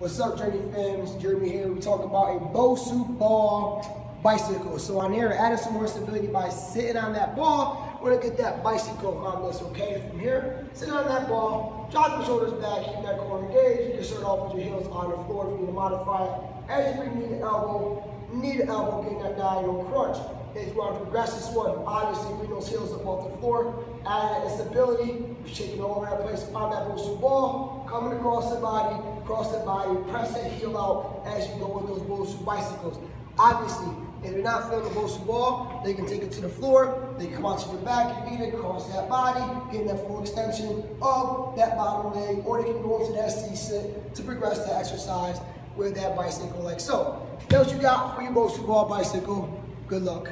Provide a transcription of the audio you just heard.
What's up, Journey Fams? Jeremy here. We talk about a Bosu ball bicycle. So on here, adding some more stability by sitting on that ball. We're gonna get that bicycle on this, okay? From here, sitting on that ball, drop your shoulders back, keep that core engaged. You can start off with your heels on the floor if you need to modify it. As you bring knee to elbow, knee to elbow, getting that diagonal crunch. You want to progress this one, obviously bring those heels up off the floor, add that stability, shaking all over that place on that Bosu ball, coming across the body, cross the body, press that heel out as you go with those Bosu bicycles. Obviously, if you're not feeling the Bosu ball, they can take it to the floor, they can come out to your back, you need it, cross that body, getting that full extension of that bottom leg, or they can go into that C-sit to progress the exercise with that bicycle like so. That's what you got for your Bosu ball bicycle. Good luck.